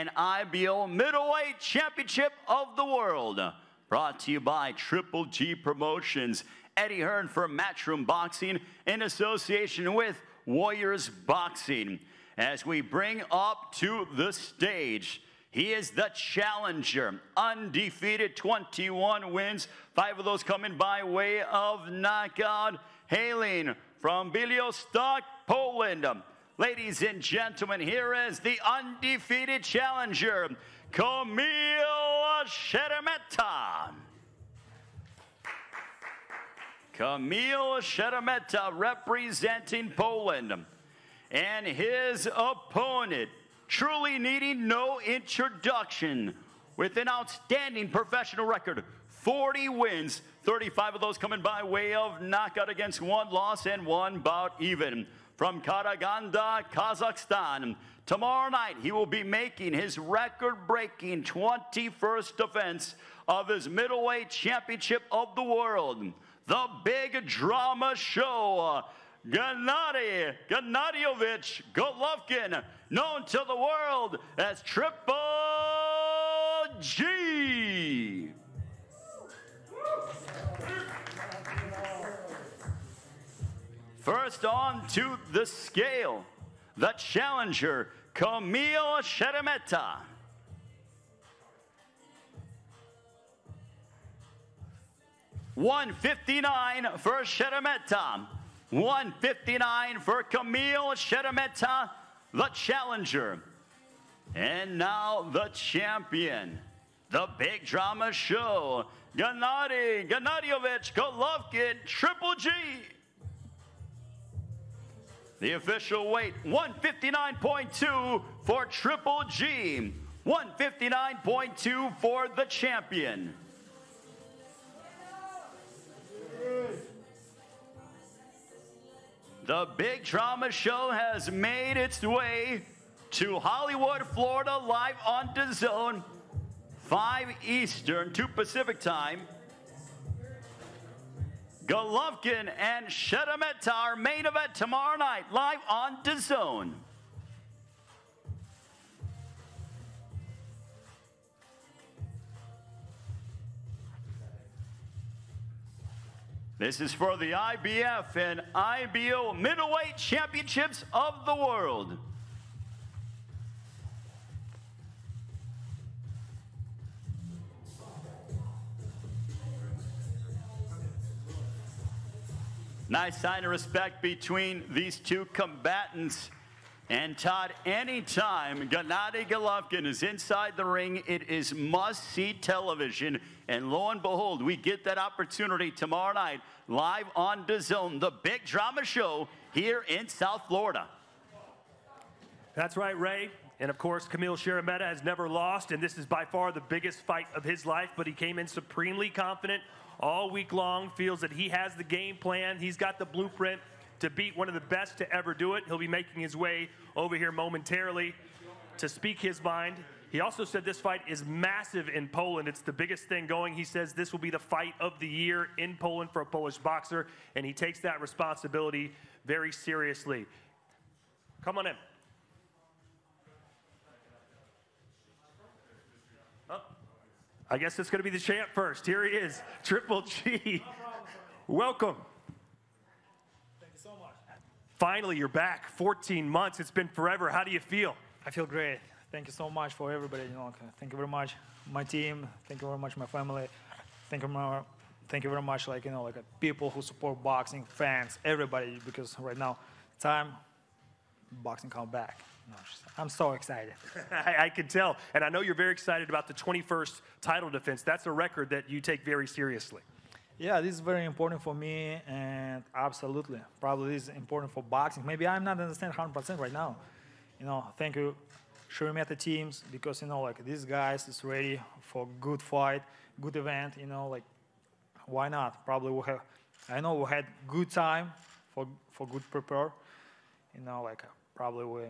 and IBO Middleweight Championship of the World. Brought to you by Triple G Promotions, Eddie Hearn for Matchroom Boxing in association with Warriors Boxing. As we bring up to the stage, he is the challenger, undefeated, 21 wins, five of those coming by way of knockout, hailing from Białystok, Poland. Ladies and gentlemen, here is the undefeated challenger, Kamil Szeremeta. Kamil Szeremeta representing Poland. And his opponent, truly needing no introduction, with an outstanding professional record 40 wins, 35 of those coming by way of knockout against one loss and one bout even. From Karaganda, Kazakhstan. Tomorrow night, he will be making his record breaking 21st defense of his middleweight championship of the world. The big drama show. Gennady Gennadyovich Golovkin, known to the world as Triple G. First on to the scale, the challenger, Kamil Szeremeta. One fifty-nine for Szeremeta. 159 for Kamil Szeremeta, the challenger. And now the champion, the big drama show, Gennady Gennadyovich Golovkin, Triple G. The official weight, 159.2 for Triple G, 159.2 for the champion. The big drama show has made its way to Hollywood, Florida, live on DAZN, 5 Eastern, 2 Pacific time. Golovkin and Szeremeta, our main event tomorrow night, live on DAZN. This is for the IBF and IBO Middleweight Championships of the World. Nice sign of respect between these two combatants. And Todd, anytime Gennady Golovkin is inside the ring, it is must-see television. And lo and behold, we get that opportunity tomorrow night, live on DAZN, the big drama show here in South Florida. That's right, Ray. And of course, Kamil Szeremeta has never lost, and this is by far the biggest fight of his life, but he came in supremely confident all week long, feels that he has the game plan, he's got the blueprint to beat one of the best to ever do it. He'll be making his way over here momentarily to speak his mind. He also said this fight is massive in Poland. It's the biggest thing going. He says this will be the fight of the year in Poland for a Polish boxer, and he takes that responsibility very seriously. Come on in. I guess it's going to be the champ first. Here he is, Triple G. Welcome. Thank you so much. Finally, you're back. 14 months. It's been forever. How do you feel? I feel great. Thank you so much for everybody. You know, thank you very much, my team. Thank you very much, my family. Thank you, very, thank you very much, like you know, like people who support boxing, fans, everybody. Because right now, time boxing come back. No, I'm so excited. I, I can tell, and I know you're very excited about the 21st title defense. That's a record that you take very seriously. Yeah, this is very important for me, and absolutely, probably this is important for boxing. Maybe I'm not understand 100% right now. You know, thank you, Szeremeta teams, because you know, like these guys is ready for good fight, good event. You know, like why not? Probably we have. I know we had good time for for good prepare. You know, like probably we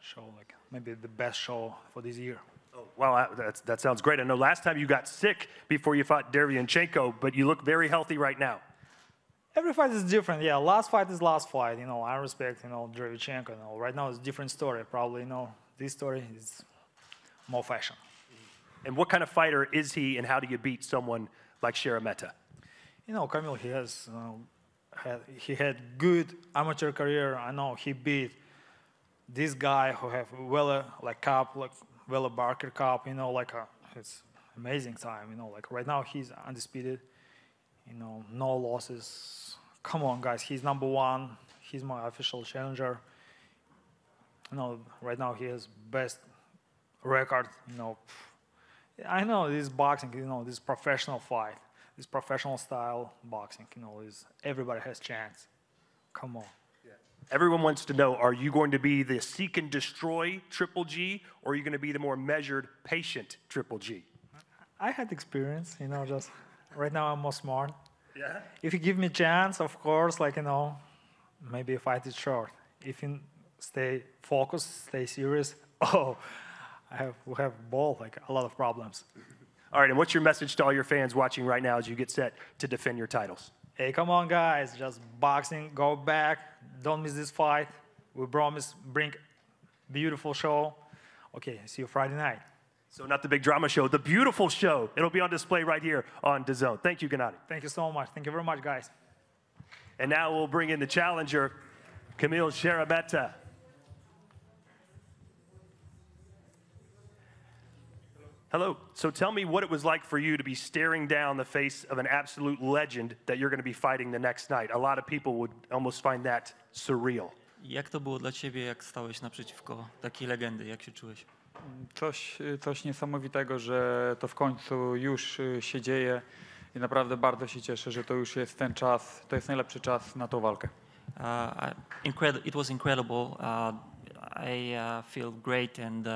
show like maybe the best show for this year. Oh, well, that, that sounds great. I know last time you got sick before you fought Derevyanchenko, but you look very healthy right now. Every fight is different. Yeah, last fight is last fight. You know, I respect, you know, Derevyanchenko. You know, right now it's a different story. Probably, you know, this story is more fashion. And what kind of fighter is he, and how do you beat someone like Szeremeta? You know, Kamil, he has uh, had he had good amateur career. I know he beat this guy who have Wella uh, like Cup, like Wella Barker Cup. You know, like a, it's amazing time. You know, like right now he's undisputed. You know, no losses. Come on, guys, he's number one. He's my official challenger. You know, right now he has best record. You know, I know this boxing. You know, this professional fight, this professional style boxing. You know, is everybody has chance. Come on. Everyone wants to know are you going to be the seek and destroy Triple G, or are you going to be the more measured, patient Triple G? I had experience. You know, just right now I'm more smart. Yeah. If you give me a chance, of course, like you know, maybe a fight is short. If you stay focused, stay serious, oh, I have we have both like a lot of problems. All right, and what's your message to all your fans watching right now as you get set to defend your titles? Hey, come on, guys, just boxing, go back, don't miss this fight. We promise bring beautiful show. Okay, see you Friday night. So, not the big drama show, the beautiful show. It'll be on display right here on DAZN. Thank you, Gennady. Thank you so much. Thank you very much, guys. And now we'll bring in the challenger, Kamil Szeremeta. Hello. So tell me what it was like for you to be staring down the face of an absolute legend that you're going to be fighting the next night. A lot of people would almost find that surreal. Jak to było dla ciebie, jak stałeś naprzeciwko takiej legendy? Jak się czułeś? Coś, coś niesamowitego, że to w końcu już się dzieje i naprawdę bardzo się cieszę, że to już jest ten czas, to jest najlepszy czas na tą walkę. Uh, I- it was incredible. Uh, I uh, feel great, and uh,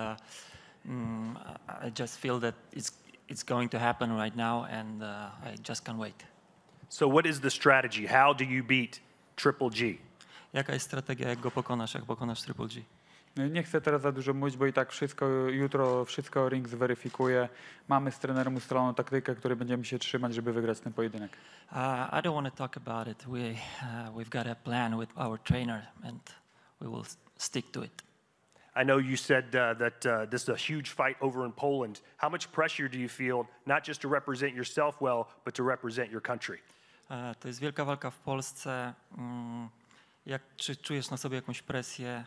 mm, I just feel that it's it's going to happen right now, and uh, I just can't wait. So, what is the strategy? How do you beat Triple G? Jaka jest strategia, jak go pokonasz, jak pokonasz Triple G? Y, Nie chcę teraz za dużo mówić, bo i tak wszystko jutro, wszystko ring zweryfikuje. Mamy z trenerem ustaloną taktykę, której będziemy się trzymać, żeby wygrać ten pojedynek. Uh, I don't want to talk about it. We uh, we've got a plan with our trainer, and we will stick to it. I know you said uh, that uh, this is a huge fight over in Poland. How much pressure do you feel, not just to represent yourself well, but to represent your country? E, To jest wielka walka w Polsce. Mm, Jak, czy czujesz na sobie jakąś presję?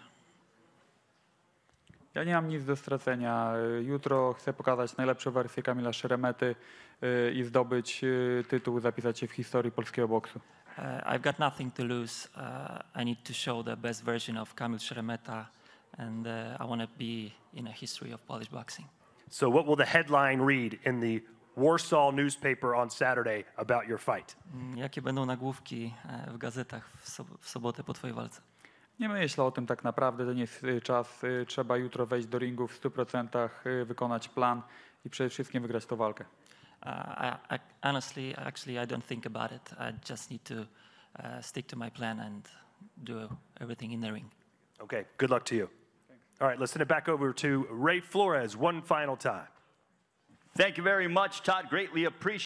Ja nie mam nic do stracenia. Jutro chcę pokazać najlepszą wersję Kamila Szeremety y, i zdobyć y, tytuł, zapisać się w historii polskiego boksu. Uh, I've got nothing to lose. Uh, I need to show the best version of Kamil Szeremeta, and uh, I want to be in a history of Polish boxing. So, what will the headline read in the Warsaw newspaper on Saturday about your fight? Mm, Jakie będą nagłówki w gazetach w, sob- w sobotę po twojej walce? Nie myślę o tym tak naprawdę, to nie jest czas. Trzeba jutro wejść do ringu w 100%, wykonać plan i przede wszystkim wygrać tę walkę. Uh, I, I, honestly, actually, I don't think about it. I just need to uh, stick to my plan and do everything in the ring. Okay, good luck to you. All right, let's send it back over to Ray Flores one final time. Thank you very much, Todd. Greatly appreciate